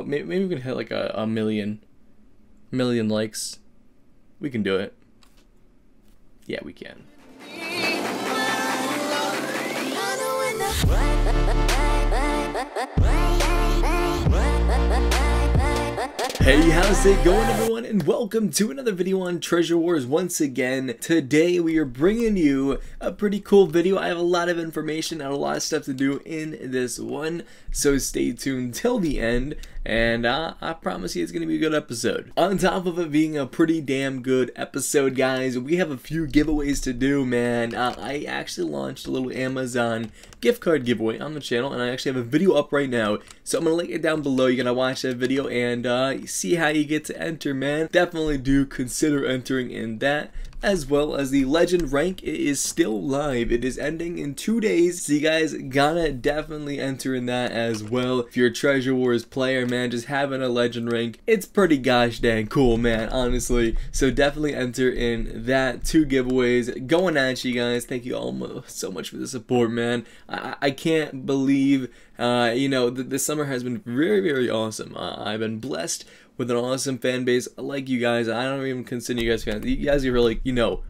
Maybe, maybe we can hit like a, a million, million likes. We can do it. Yeah, we can. Hey, how's it going everyone and welcome to another video on Treasure Wars once again. Today we are bringing you a pretty cool video. I have a lot of information and a lot of stuff to do in this one, so stay tuned till the end and uh, I promise you it's going to be a good episode. On top of it being a pretty damn good episode, guys, we have a few giveaways to do, man. Uh, I actually launched a little Amazon gift card giveaway on the channel, and I actually have a video up right now, so I'm going to link it down below. You're going to watch that video and uh, see how you get to enter, man. Definitely do consider entering in that as well as the legend rank it is still live it is ending in two days so you guys gotta definitely enter in that as well if you're a treasure wars player man just having a legend rank it's pretty gosh dang cool man honestly so definitely enter in that two giveaways going at you guys thank you all so much for the support man i, I can't believe uh, you know, th this summer has been very, very awesome. Uh, I've been blessed with an awesome fan base like you guys. I don't even consider you guys fans. You guys are really, you know,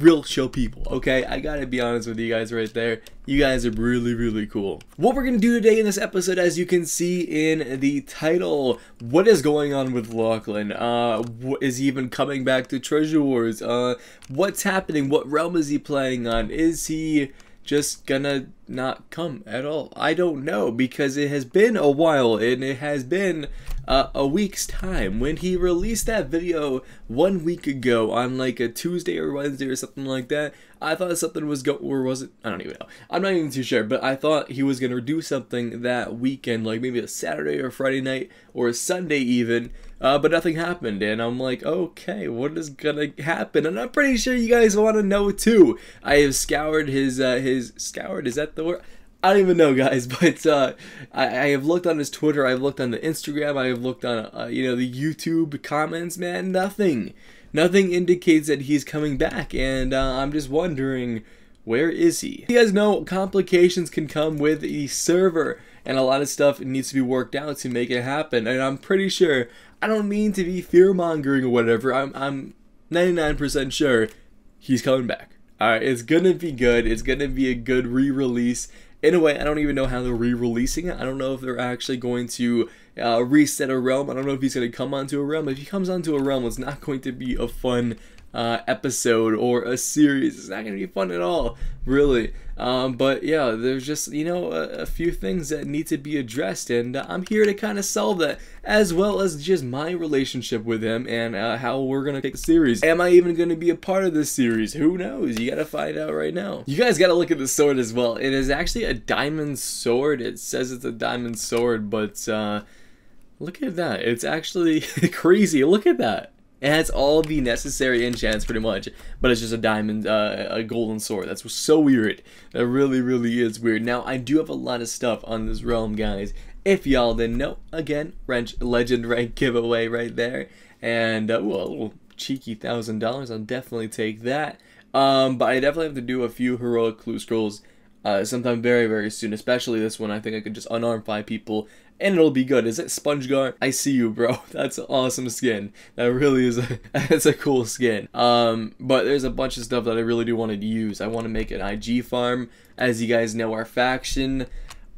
real show people, okay? I gotta be honest with you guys right there. You guys are really, really cool. What we're gonna do today in this episode, as you can see in the title, what is going on with Lachlan? Uh, is he even coming back to Treasure Wars? Uh, what's happening? What realm is he playing on? Is he just gonna not come at all? I don't know because it has been a while and it has been uh, a week's time when he released that video one week ago on like a Tuesday or Wednesday or something like that. I thought something was go or was it? I don't even know. I'm not even too sure, but I thought he was gonna do something that weekend, like maybe a Saturday or Friday night or a Sunday even. Uh, but nothing happened, and I'm like, okay, what is gonna happen? And I'm pretty sure you guys want to know too. I have scoured his uh, his scoured. Is that the word? I don't even know, guys, but uh, I, I, have looked on his Twitter, I've looked on the Instagram, I have looked on, uh, you know, the YouTube comments, man, nothing. Nothing indicates that he's coming back, and uh, I'm just wondering, where is he? You guys know complications can come with the server, and a lot of stuff needs to be worked out to make it happen, and I'm pretty sure, I don't mean to be fear-mongering or whatever, I'm, I'm 99% sure he's coming back. Alright, it's gonna be good, it's gonna be a good re-release, in a way, I don't even know how they're re-releasing it. I don't know if they're actually going to uh, reset a realm. I don't know if he's going to come onto a realm. If he comes onto a realm, it's not going to be a fun uh, episode or a series. It's not going to be fun at all, really. Um, but yeah, there's just, you know, a, a, few things that need to be addressed, and I'm here to kind of solve that, as well as just my relationship with him and uh, how we're going to take the series. Am I even going to be a part of this series? Who knows? You got to find out right now. You guys got to look at the sword as well. It is actually a diamond sword. It says it's a diamond sword, but uh, look at that. It's actually crazy. Look at that. It has all the necessary enchants pretty much, but it's just a diamond, uh, a golden sword. That's so weird. That really, really is weird. Now, I do have a lot of stuff on this realm, guys. If y'all didn't know, again, wrench legend rank giveaway right there. And, uh, well, a little cheeky thousand dollars. I'll definitely take that. Um, but I definitely have to do a few heroic clue scrolls uh, sometime very, very soon. Especially this one. I think I could just unarm five people and it'll be good. Is it SpongeGar? I see you, bro. That's awesome skin. That really is a that's a cool skin. Um, but there's a bunch of stuff that I really do want to use. I want to make an IG farm. As you guys know, our faction.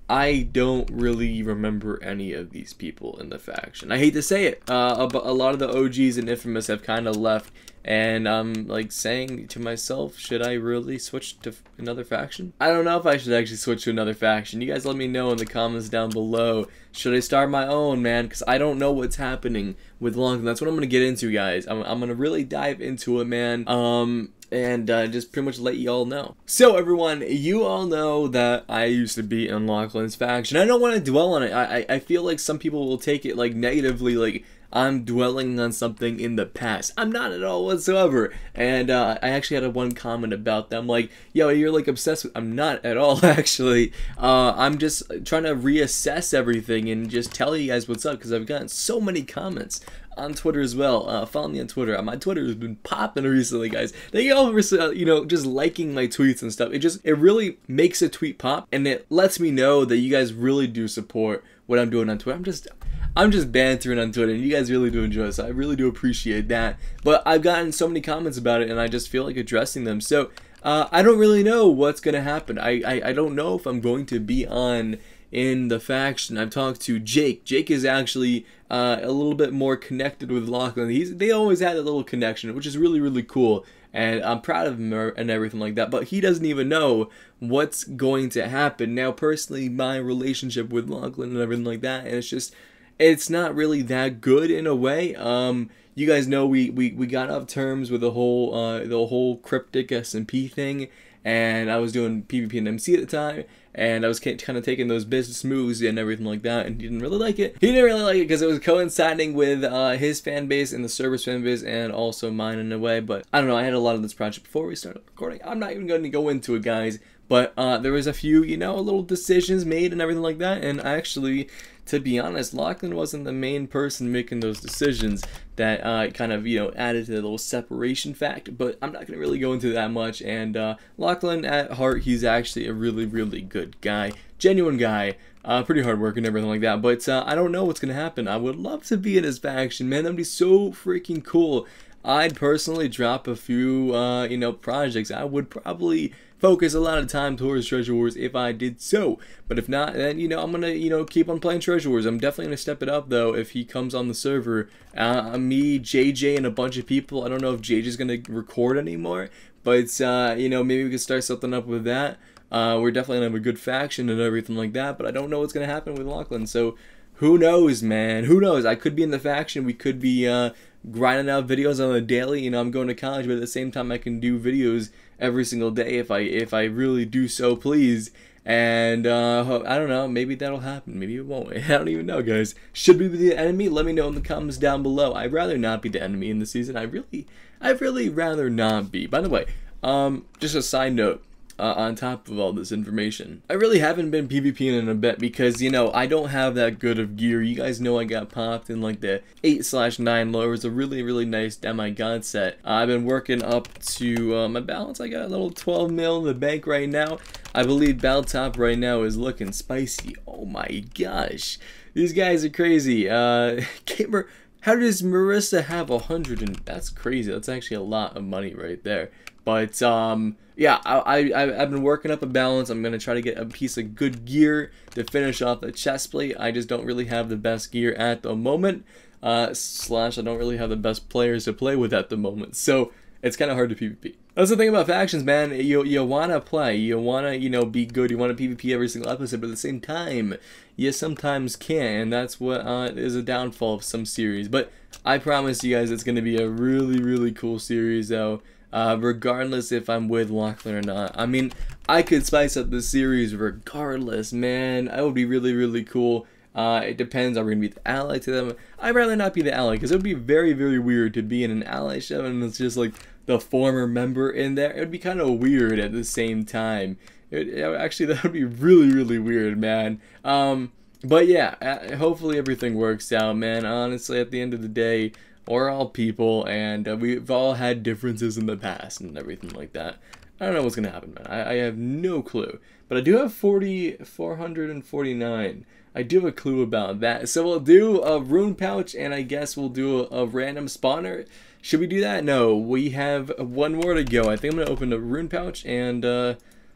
I don't really remember any of these people in the faction. I hate to say it, uh, but a lot of the OGs and Infamous have kind of left and I'm like saying to myself, should I really switch to another faction? I don't know if I should actually switch to another faction. You guys let me know in the comments down below. Should I start my own, man? Because I don't know what's happening with Long. That's what I'm going to get into, guys. I'm, I'm going to really dive into it, man. Um, and uh, just pretty much let you all know. So everyone, you all know that I used to be in Lachlan's faction. I don't want to dwell on it. I, I, I feel like some people will take it like negatively, like I'm dwelling on something in the past. I'm not at all whatsoever. And uh, I actually had a one comment about them, like, yo, you're like obsessed with. I'm not at all, actually. Uh, I'm just trying to reassess everything and just tell you guys what's up because I've gotten so many comments on Twitter as well. Uh, follow me on Twitter. My Twitter has been popping recently, guys. Thank you all for uh, you know just liking my tweets and stuff. It just it really makes a tweet pop and it lets me know that you guys really do support what I'm doing on Twitter. I'm just I'm just bantering on Twitter, and you guys really do enjoy it, so I really do appreciate that. But I've gotten so many comments about it, and I just feel like addressing them. So uh, I don't really know what's gonna happen. I, I I don't know if I'm going to be on in the faction. I've talked to Jake. Jake is actually uh, a little bit more connected with Lachlan. He's they always had a little connection, which is really really cool, and I'm proud of him and everything like that. But he doesn't even know what's going to happen. Now, personally, my relationship with Lachlan and everything like that, and it's just it's not really that good in a way. Um, you guys know we, we, we got off terms with the whole uh, the whole cryptic SMP thing, and I was doing PvP and MC at the time, and I was kind of taking those business moves and everything like that, and he didn't really like it. He didn't really like it because it was coinciding with uh, his fan base and the server's fan base, and also mine in a way. But I don't know. I had a lot of this project before we started recording. I'm not even going to go into it, guys. But uh, there was a few, you know, little decisions made and everything like that, and I actually to be honest, Lachlan wasn't the main person making those decisions that uh, kind of, you know, added to the little separation fact, but I'm not going to really go into that much. And uh, Lachlan, at heart, he's actually a really, really good guy, genuine guy. Uh, pretty hard work and everything like that, but uh, I don't know what's gonna happen. I would love to be in his faction, man. That'd be so freaking cool. I'd personally drop a few, uh, you know, projects. I would probably focus a lot of time towards Treasure Wars if I did so. But if not, then, you know, I'm going to, you know, keep on playing Treasure Wars. I'm definitely going to step it up, though, if he comes on the server. Uh, me, JJ, and a bunch of people. I don't know if JJ's going to record anymore, but, uh, you know, maybe we could start something up with that. Uh, we're definitely going to have a good faction and everything like that, but I don't know what's going to happen with Lachlan, so who knows, man? Who knows? I could be in the faction. We could be uh, grinding out videos on a daily. You know, I'm going to college, but at the same time, I can do videos every single day if I if I really do so please. And uh, I don't know, maybe that'll happen, maybe it won't. I don't even know, guys. Should we be the enemy? Let me know in the comments down below. I'd rather not be the enemy in the season. I really, I'd really rather not be. By the way, um, just a side note uh, on top of all this information. I really haven't been PvPing in a bit because, you know, I don't have that good of gear. You guys know I got popped in like the 8 slash 9 lowers, a really, really nice Demi God set. Uh, I've been working up to uh, my balance. I got a little 12 mil in the bank right now. I believe Top right now is looking spicy. Oh my gosh. These guys are crazy. Uh, Gamer, how does Marissa have a hundred and that's crazy. That's actually a lot of money right there. But um, yeah, I, I, I've been working up a balance. I'm to try to get a piece of good gear to finish off the chest plate. I just don't really have the best gear at the moment. Uh, slash, I don't really have the best players to play with at the moment. So it's kind of hard to PvP. That's the thing about factions, man. You you wanna play, you wanna you know be good, you wanna PvP every single episode, but at the same time, you sometimes can't, and that's what uh, is a downfall of some series. But I promise you guys, it's gonna be a really really cool series, though uh, regardless if I'm with Lachlan or not. I mean, I could spice up the series regardless, man. That would be really, really cool. Uh, it depends. Are we gonna be the ally to them? I'd rather not be the ally because it would be very, very weird to be in an ally show and it's just like the former member in there. It would be kind of weird at the same time. It, it, actually, that would be really, really weird, man. Um, but yeah, uh, hopefully everything works out, man. Honestly, at the end of the day, we're all people, and uh, we've all had differences in the past and everything like that. I don't know what's gonna happen, man. I, I have no clue. But I do have 40, 449. I do have a clue about that. So we'll do a rune pouch, and I guess we'll do a, a random spawner. Should we do that? No, we have one more to go. I think I'm gonna open a rune pouch and uh,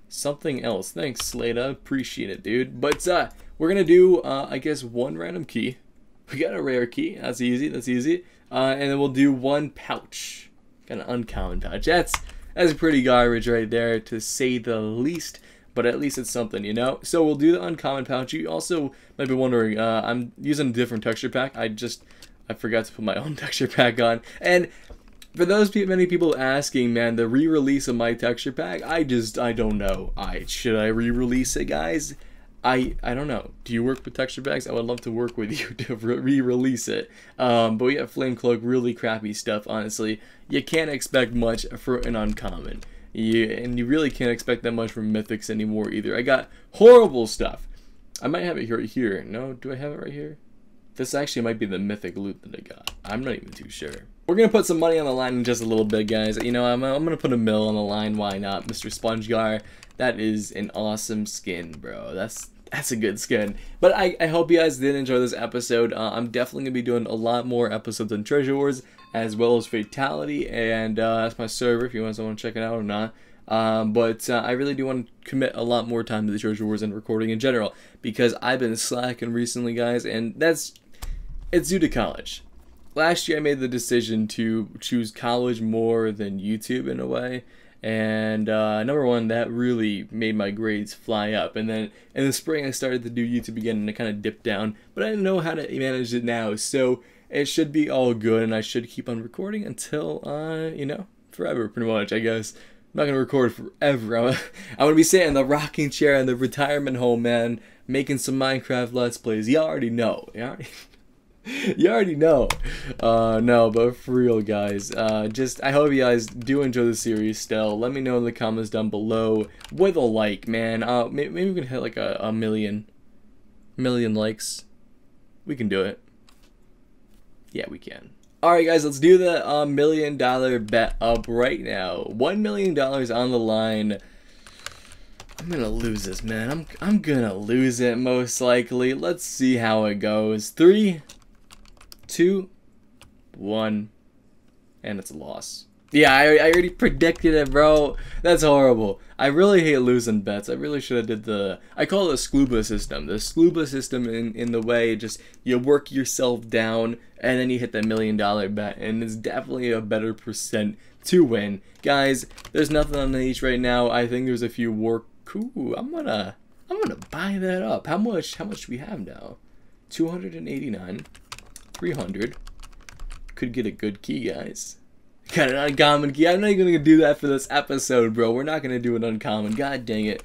something else. Thanks, Slada. Appreciate it, dude. But uh, we're gonna do, uh, I guess, one random key. We got a rare key. That's easy. That's easy. Uh, and then we'll do one pouch. Got an uncommon pouch. That's that's pretty garbage right there, to say the least. But at least it's something, you know? So we'll do the uncommon pouch. You also might be wondering, uh, I'm using a different texture pack. I just, I forgot to put my own texture pack on. And for those many people asking, man, the re-release of my texture pack, I just, I don't know. I Should I re-release it, guys? I I don't know. Do you work with texture packs? I would love to work with you to re-release it. Um, but we have Flame Cloak, really crappy stuff. Honestly, you can't expect much for an uncommon. And you really can't expect that much from Mythics anymore either. I got horrible stuff. I might have it here. Here, no, do I have it right here? This actually might be the mythic loot that I got. I'm not even too sure. We're gonna put some money on the line in just a little bit, guys. You know, I'm, I'm gonna put a mill on the line. Why not, Mr. SpongeGar? That is an awesome skin, bro. That's That's a good skin. But I, I hope you guys did enjoy this episode. Uh, I'm definitely going to be doing a lot more episodes on Treasure Wars as well as Fatality. And uh, that's my server if you guys want to check it out or not. Um, but uh, I really do want to commit a lot more time to the Treasure Wars and recording in general because I've been slacking recently, guys, and that's it's due to college. Last year, I made the decision to choose college more than YouTube in a way, and uh, number one, that really made my grades fly up. And then in the spring, I started to do YouTube again, and it kind of dipped down, but I didn't know how to manage it now, so it should be all good, and I should keep on recording until uh, you know, forever, pretty much, I guess. I'm not gonna record forever. I'm, I'm gonna be sitting in the rocking chair in the retirement home, man, making some Minecraft Let's Plays. You already know. You already, you already know. Uh, no, but for real, guys. Uh, just I hope you guys do enjoy the series. Still, let me know in the comments down below with a like, man. Uh, maybe, maybe we can hit like a, a million, million likes. We can do it. Yeah, we can. Alright guys, let's do the uh, million dollar bet up right now. One million dollars on the line. I'm gonna lose this, man. I'm I'm gonna lose it most likely. Let's see how it goes. Three, two, one, and it's a loss. Yeah, I, I already predicted it, bro. That's horrible. I really hate losing bets. I really should have did the... I call it the Skluba system. The Skluba system in, in the way just you work yourself down and then you hit that million dollar bet. And it's definitely a better percent to win. Guys, there's nothing on the each right now. I think there's a few work... Cool. I'm gonna... I'm gonna buy that up. How much? How much do we have now? 289. 300. Could get a good key, guys. Got an uncommon key. I'm not even gonna do that for this episode, bro. We're not gonna do an uncommon. God dang it.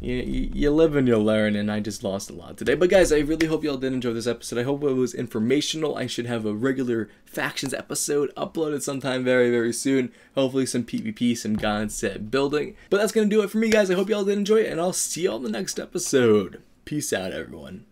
You, you, live and you learn, and I just lost a lot today. But guys, I really hope y'all did enjoy this episode. I hope it was informational. I should have a regular factions episode uploaded sometime very, very soon. Hopefully some PvP, some God set building. But that's gonna do it for me, guys. I hope y'all did enjoy it, and I'll see y'all in the next episode. Peace out, everyone.